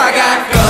I got guns